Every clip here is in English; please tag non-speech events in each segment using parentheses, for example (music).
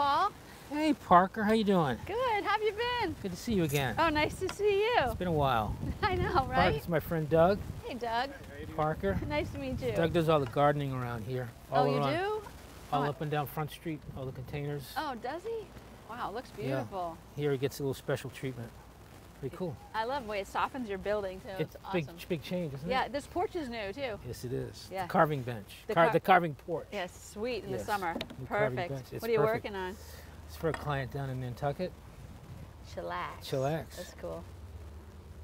Paul. Hey Parker, how you doing? Good. How have you been? Good to see you again. Oh, nice to see you. It's been a while. (laughs) I know, Parker, right? it's my friend Doug. Hey, Doug. Hey, Parker. (laughs) Nice to meet you. Doug does all the gardening around here. Oh, all oh, you around, do? All Oh, up and down Front Street, all the containers. Oh, does he? Wow, looks beautiful. Yeah. beautiful. Here he gets a little special treatment. Pretty cool. I love the way it softens your building too. It's, it's big, awesome. big change, isn't it? Yeah, this porch is new too. Yes, it is. Yeah. The carving bench. The Car- the carving porch. Yes, sweet in the summer. Perfect. What are you perfect. working on? It's for a client down in Nantucket. Chillax. Chillax. That's cool.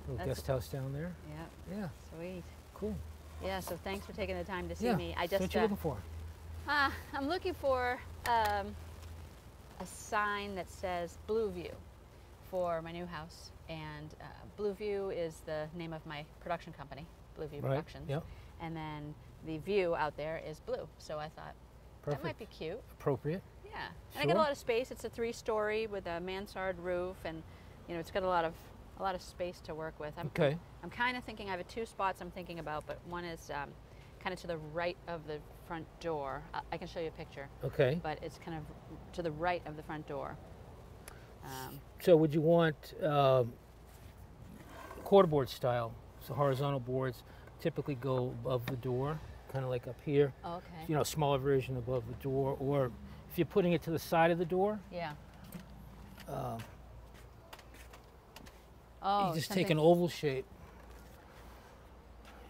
Little That's- guest house down there. Yeah, Yeah, sweet. cool. Yeah, so thanks for taking the time to see yeah. me. I so just what you uh, looking for? Ah, I'm looking for um, a sign that says Blue View for my new house. And uh, Blue View is the name of my production company, Blueview Right. Productions. Yep. And then the view out there is blue. So I thought Perfect. that might be cute. Appropriate. Yeah. And I got a lot of space. It's a three-story with a mansard roof, and you know it's got a lot of a lot of space to work with. I'm, Okay. I'm kind of thinking I have two spots I'm thinking about, but one is um, kind of to the right of the front door. I, I can show you a picture, Okay. but it's kind of to the right of the front door. Um, So would you want um, quarterboard style? So horizontal boards typically go above the door, kind of like up here. oh, okay. You know, smaller version above the door, or if you're putting it to the side of the door, Yeah. uh, Oh, you just something, take an oval shape.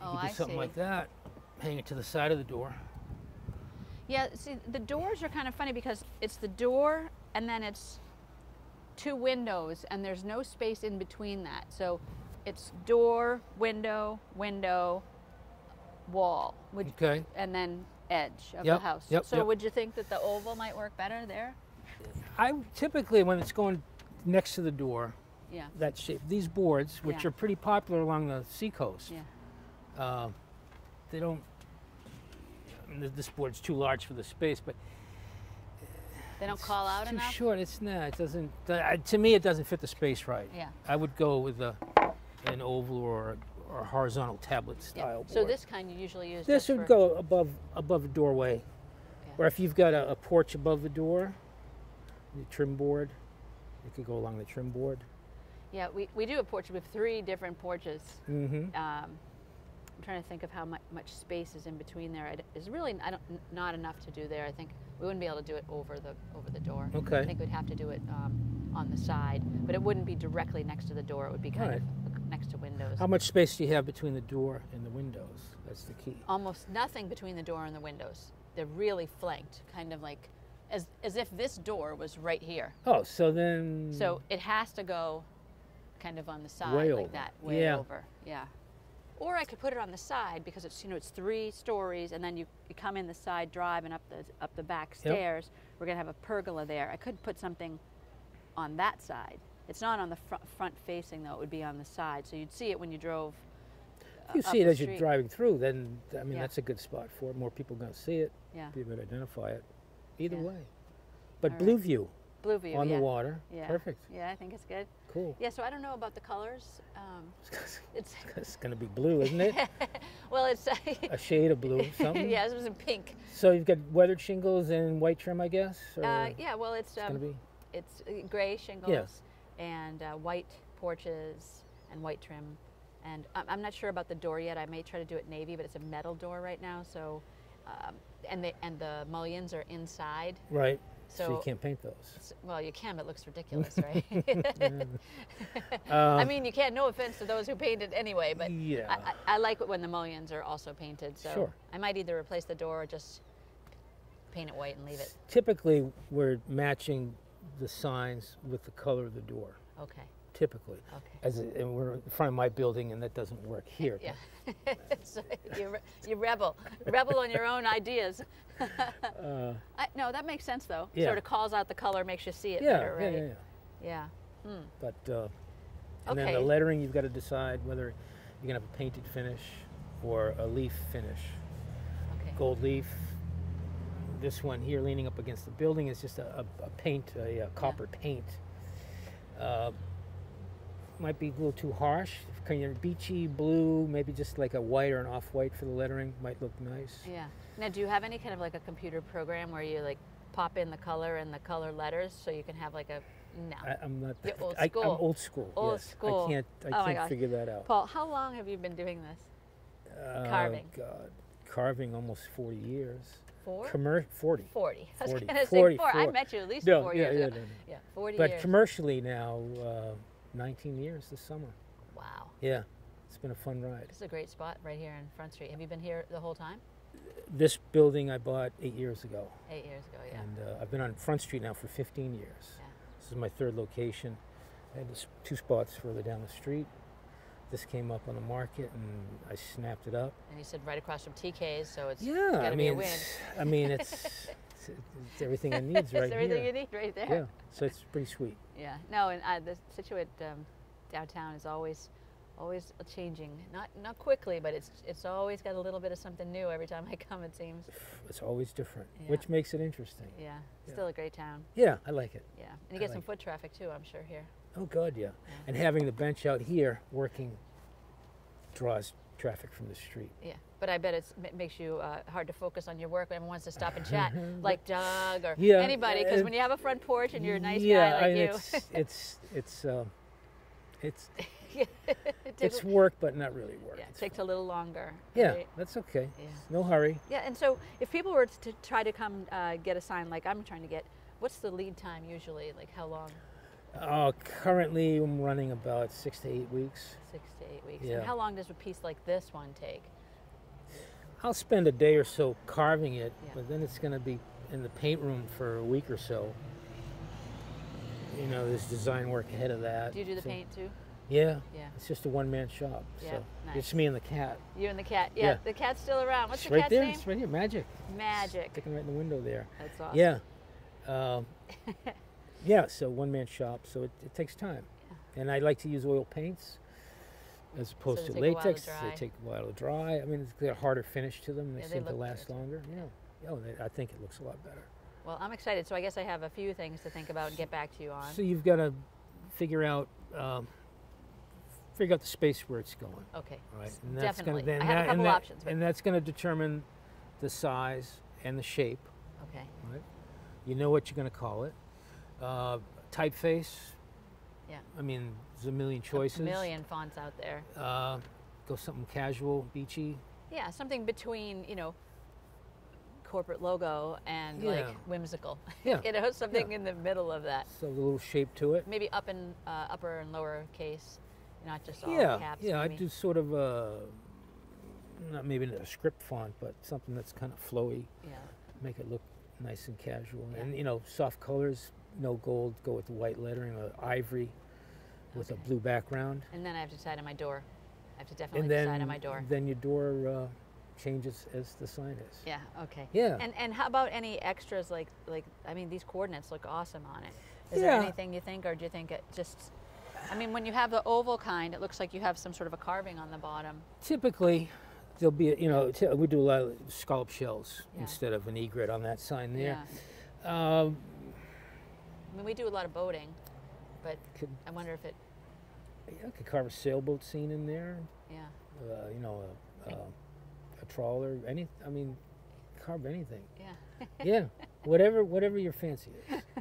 You Oh, do I something see. like that. Hang it to the side of the door. Yeah, see, the doors are kind of funny because it's the door and then it's two windows and there's no space in between that. So it's door, window, window, wall, would, Okay. and then edge of Yep, the house. yep, so yep. would you think that the oval might work better there? I typically when it's going next to the door, Yeah, that shape. These boards, which Yeah. are pretty popular along the seacoast, yeah. uh, they don't. I mean, this board's too large for the space, but They don't call out too enough? short. It's not. It doesn't. Uh, to me, it doesn't fit the space right. Yeah. I would go with a, an oval or or horizontal tablet yeah. style board. So this kind you usually use This would go above above a doorway, Yeah. or if you've got a, a porch above the door, the trim board, it could go along the trim board. Yeah, we, we do a porch We have three different porches. Mm-hmm. um, I'm trying to think of how much, much space is in between there. It's really I don't, not enough to do there. I think we wouldn't be able to do it over the over the door. Okay. I think we'd have to do it um, on the side, but it wouldn't be directly next to the door. It would be kind Right. of next to windows. How much space do you have between the door and the windows? That's the key. Almost nothing between the door and the windows. They're really flanked, kind of like as as if this door was right here. Oh, so then. So it has to go kind of on the side Way like over. that, way Yeah. over. Yeah. Or I could put it on the side because it's you know it's three stories and then you, you come in the side drive and up the up the back stairs. We're gonna have a pergola there. I could put something on that side. It's not on the front, front facing though. It would be on the side, so you'd see it when you drove. If you uh, see it as you're driving through, then I mean Yeah. that's a good spot for it. More people going to see it. Yeah. People would identify it. Either Yeah. way. But All blue right. view Blue view. on yeah. the water. Yeah. Perfect. Yeah, I think it's good. Cool. Yeah. So I don't know about the colors. Um, (laughs) it's it's (laughs) going to be blue, isn't it? (laughs) well, it's a shade of blue, something. yeah, this was in pink. So you've got weathered shingles and white trim, I guess. Uh, yeah, well, it's It's going um, to be. it's uh, gray shingles and uh, white porches and white trim. And I'm, I'm not sure about the door yet. I may try to do it navy, but it's a metal door right now. So, um, and the and the mullions are inside. Right. So, So, you can't paint those. well, you can, but it looks ridiculous, right? (laughs) (laughs) I Uh, mean, you can't. No offense to those who painted it anyway, but yeah. I, I, I like it when the mullions are also painted. So Sure. I might either replace the door or just paint it white and leave it. Typically, we're matching the signs with the color of the door. Okay. Typically, Okay. as a, and we're in front of my building, and that doesn't work here. Yeah. (laughs) so you, re- you rebel. Rebel on your own ideas. Uh, (laughs) I, no, that makes sense though. Yeah. Sort of calls out the color, makes you see it yeah, better, yeah, right? yeah, yeah. Yeah. Hmm. But uh, and then Okay. the lettering, you've got to decide whether you're gonna have a painted finish or a leaf finish. Okay. Gold leaf. This one here, leaning up against the building, is just a, a, a paint, a, uh copper paint. Uh, might be a little too harsh. Kind of beachy blue, maybe just like a white or an off-white for the lettering might look nice. Yeah. Now, do you have any kind of like a computer program where you like pop in the color and the color letters so you can have like a no. I, I'm not. You're old I, I'm old school. Old yes. school. I can't. I Oh can't figure that out. Paul, how long have you been doing this? Uh, carving. God, carving almost 40 years. Four? Commer- 40. 40. I was 40, going to say 40, four. I met you at least No, four yeah, years yeah, ago. no, no. Yeah, 40 But years. commercially now, uh, 19 years this summer. wow. Yeah, it's been a fun ride. This is a great spot right here in Front Street. Have you been here the whole time? This building I bought eight years ago, Eight years ago, yeah. and uh, I've been on Front Street now for 15 years. Yeah. This is my third location. I had two spots further down the street. This came up on the market, and I snapped it up. And you said right across from TK's, so it's Yeah, gotta I be a mean, I mean, it's, (laughs) it's, it's everything I need it's everything here. you need right there. Yeah, so it's pretty sweet. Yeah. No, and uh, the Scituate um, downtown is always, always changing. Not not quickly, but it's it's always got a little bit of something new every time I come. It seems. (sighs) It's always different, Yeah. which makes it interesting. Yeah. Yeah. Still a great town. Yeah, I like it. Yeah. And you I get some foot traffic too, I'm sure here. Oh God, yeah. And having the bench out here working draws traffic from the street. Yeah. But I bet it's, it makes you uh, hard to focus on your work. When everyone wants to stop and chat, (laughs) like Doug or Yeah, anybody. Because when you have a front porch and you're a nice yeah, guy I like mean, you, it's (laughs) it's it's uh, it's (laughs) it it's work, but not really work. yeah, it It's takes a little longer. yeah, right? that's okay. Yeah. No hurry. Yeah, and so if people were to try to come uh, get a sign like I'm trying to get, what's the lead time usually? Like how long? Uh, currently, I'm running about six to eight weeks. Six to eight weeks. Yeah. And how long does a piece like this one take? I'll spend a day or so carving it, Yeah. but then it's going to be in the paint room for a week or so. You know, there's design work ahead of that. Do you do the so- paint too? Yeah, Yeah. it's just a one-man shop. Yeah, so nice. it's me and the cat. You and the cat. Yeah, Yeah. the cat's still around. What's it's the right cat's there. name? It's right here. Magic. Magic. Sticking right in the window there. That's awesome. Yeah. Um, (laughs) yeah, so one man shop, so it, it takes time. And I like to use oil paints as opposed they to while to latex. They take a while to dry. I mean, it's got a harder finish to them. They Yeah, they seem to last longer. Yeah. Oh, they, I think it looks a lot better. Well, I'm excited. So I guess I have a few things to think about and get back to you on. So you've got to figure out um, figure out the space where it's going. okay. Right. And that's Definitely. Gonna, then I have a couple and that- options. And that's going to determine the size and the shape. okay. Right. You know what you're going to call it. Uh, typeface. Yeah. I mean, there's a million choices. A million fonts out there. Uh, go something casual, beachy. Yeah, something between you know corporate logo and Yeah. like whimsical. (laughs) Yeah. you know, something in the middle of that. So a little shape to it. Maybe up and uh, upper and lower case, not just all yeah, caps. yeah. I do sort of a not maybe a script font, but something that's kind of flowy, Yeah. make it look nice and casual. Yeah. And you know, soft colors, no gold. Go with the white lettering, or ivory, with Okay. a blue background. And then I have to decide on my door. I have to definitely then decide on my door. then your door uh, changes as the sign is. Yeah. Okay. Yeah. And and how about any extras like like I mean these coordinates look awesome on it. Is Yeah. there anything you think, or do you think it just? I mean, when you have the oval kind, it looks like you have some sort of a carving on the bottom. Typically, there'll be a, you know t- we do a lot of scallop shells Yeah. instead of an egret on that sign there. Yeah. Um, I mean, we do a lot of boating, but could, I wonder if it. yeah, could carve a sailboat scene in there. Yeah. Uh, you know, a, a, a trawler. Any, I mean, carve anything. Yeah. yeah, (laughs) whatever, whatever your fancy is. (laughs)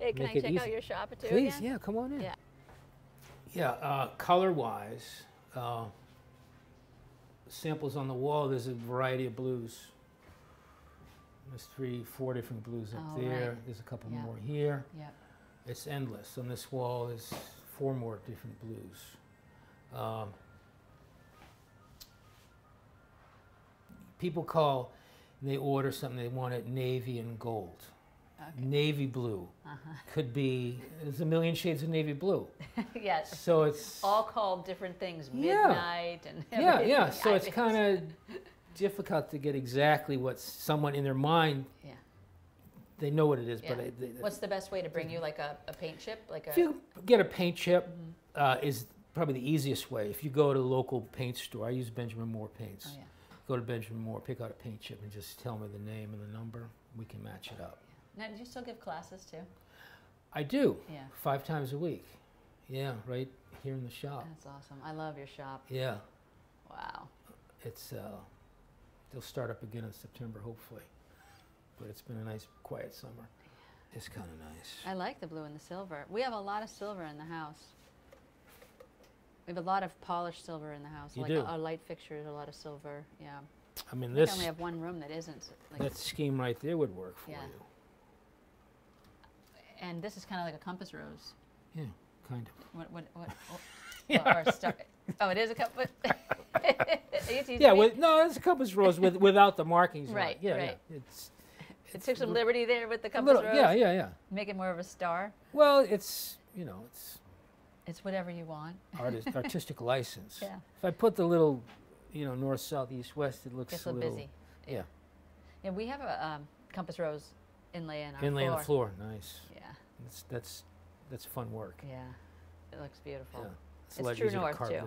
Hey, can Make I it check out your shop too? Please, again? yeah, come on in. Yeah. Yeah, uh, color-wise, uh, samples on the wall. There's a variety of blues. There's three, four different blues up Oh, there. right. There's a couple Yeah. more here. Yep. It's endless. On this wall, is four more different blues. Um, people call, they order something. They want it navy and gold. Okay. Navy blue Uh-huh. could be. There's a million shades of navy blue. (laughs) yes. So it's All called different things. Yeah. Midnight and yeah, everything. yeah. So (laughs) I it's kind of difficult to get exactly what someone in their mind. Yeah. They know what it is, Yeah. but it, What's the best way to bring you like a, a paint chip? Like a. if you get a paint chip, Mhm. uh, is probably the easiest way. If you go to a local paint store, I use Benjamin Moore paints. Oh yeah. Go to Benjamin Moore, pick out a paint chip, and just tell me the name and the number. We can match it up. Now, do you still give classes too? I do Yeah. five times a week. Yeah, right here in the shop. That's awesome. I love your shop. Yeah, Wow. it's uh, they'll start up again in September, hopefully. but it's been a nice, quiet summer. It's kind of nice. I like the blue and the silver. We have a lot of silver in the house. We have a lot of polished silver in the house. You like do? our light fixtures, a lot of silver. Yeah. I mean, this I only have one room that isn't. Like, that scheme right there would work for Yeah. you. and this is kind of like a compass rose. Yeah, kind of. What? What? What? (laughs) what Yeah. or. (laughs) Oh, it is a compass. (laughs) Yeah, with, no, it's a compass rose with (laughs) without the markings. on. Right, Yeah, right. yeah. It's it took some liberty there with the compass little. rose. Yeah, yeah, yeah. Make it more of a star. Well, it's you know, it's It's whatever you want. artist, artistic license. Yeah. If I put the little, you know, north, south, east, west, it looks Gets a little busy. yeah. Yeah, we have a um, compass rose inlay in our inlay floor. on the floor. Nice. Yeah, That's that's that's fun work. yeah. It looks beautiful. Yeah. It's, It's true north, too.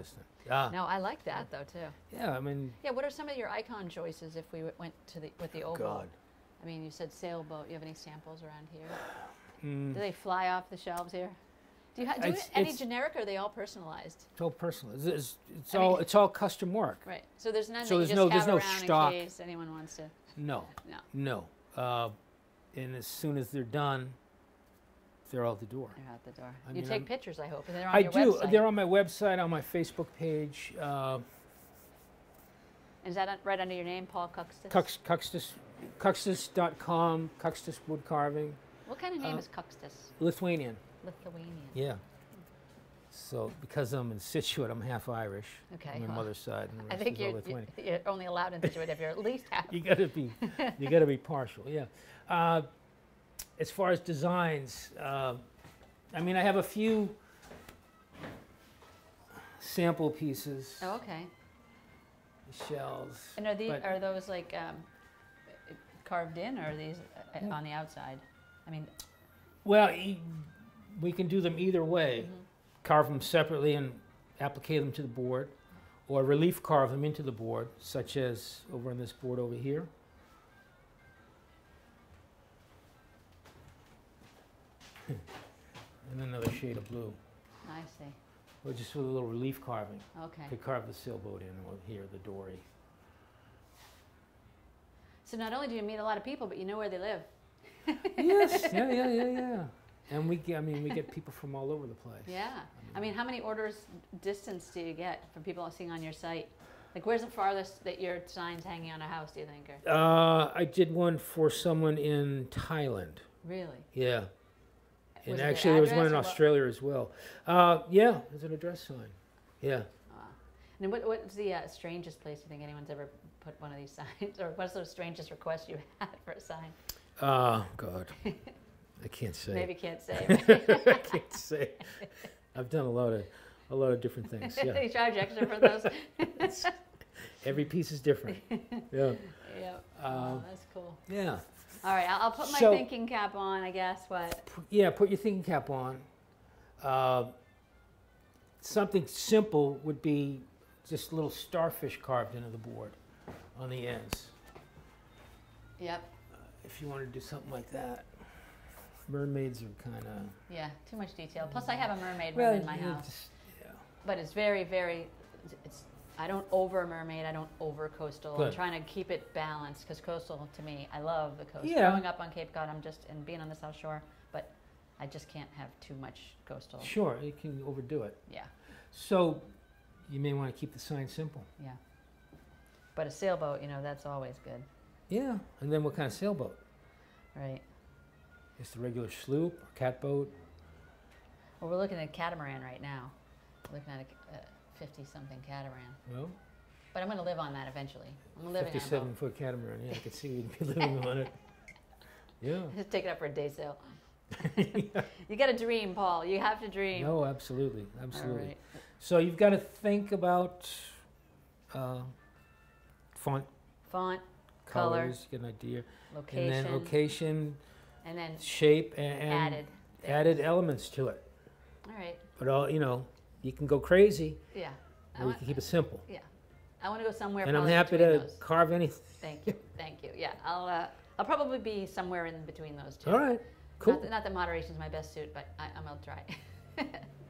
Yeah. No, I like that though too. Yeah, I mean, Yeah, what are some of your icon choices if we went to the with the oval? God. I mean, you said sailboat. You have any samples around here? (sighs) Mm, Do they fly off the shelves here? Do you have do It's- any it's- generic or are they all personalized? it's all personal. It's, it's, all mean- it's all custom work. Right. So there's none So there's no- there's no stock. in case anyone wants to. No, No. no. Uh, and as soon as they're done, they're out the door. They're out the door. I you mean, take I'm- pictures, I hope, and they're on I your do. website. They're on my website, on my Facebook page. Uh, Is that right under your name, Paul Kukstis? Cux, Kukstis, Kukstis.com, Kukstis Wood Carving, What kind of name uh, is Kukstis? Lithuanian. Lithuanian. Yeah. So because I'm in Scituate, I'm half Irish Okay, on my well, mother's side, and I think you're, you're, only allowed in Scituate if you're at least (laughs) half. you gotta be you gotta be (laughs) partial yeah uh, as far as designs uh, i mean i have a few sample pieces Oh, okay. shells And are these but- are those like um, carved in, or are these uh, on the outside? I mean, well e- we can do them either way Mm-hmm. carve them separately and applique them to the board or relief carve them into the board such as over on this board over here and another shade of blue I see. Or just with a little relief carving. Okay. Could carve the sailboat in, or here, the dory. So not only do you meet a lot of people, but you know where they live. yes, (laughs) yeah, yeah, yeah, yeah. And we, get, I mean, we get people from all over the place. Yeah. I mean, how many orders distance do you get from people seeing on your site? Like, where's the farthest that your sign's hanging on a house? Do you think? Or Uh, I did one for someone in Thailand. really? Yeah. And Was actually, there was one in? Australia as well. Uh, yeah, there's an address sign. Yeah. Wow. And what, what's the uh, strangest place you think anyone's ever put one of these (laughs) signs? Or what's the strangest request you (laughs) had for a sign? Oh, God. I can't say. Maybe can't say. (laughs) I can't say. I've done a lot of, a lot of different things. Yeah. they charge extra for those. Every piece is different. Yeah. yeah. Um, oh, that's cool. Yeah. All right, I'll, put my so- thinking cap on. I guess what? Yeah, put your thinking cap on. Uh, something simple would be just little starfish carved into the board on the ends. Yep. If you want to do something like that. Mermaids are kind of. Yeah. Too much detail. Plus, I have a mermaid room in my house. yeah. but it's very very it's i don't over mermaid i don't over coastal i'm trying to keep it balanced because coastal to me i love the coast Yeah. growing up on cape cod i'm just and being on the south shore but i just can't have too much coastal Sure, you can overdo it. yeah So you may want to keep the sign simple. yeah but a sailboat you know that's always good Yeah. And then what kind of sailboat? right Just a regular sloop or catboat? well we're looking at a catamaran right now we're looking at a uh, 50 something catamaran Well, but i'm going to live on that eventually i'm living on a 57 boat foot catamaran. Yeah, I could see you'd be living on it. (laughs) Yeah. just take it up for a day sail (laughs) you got to dream paul you have to dream No, absolutely, absolutely. right. So you've got to think about uh, font, font Color. colors, get an idea, location, and then location, and then shape, and, and added. added elements to it. All right. But all you know, you can go crazy, Yeah. Or you can keep it simple. Yeah. I want to go somewhere. And I'm happy to Those. carve anything. Thank you. Thank you. Yeah. I'll. Uh, I'll probably be somewhere in between those two. All right, cool. Not, that- not that moderation's my best suit, but I, I'm gonna try. (laughs)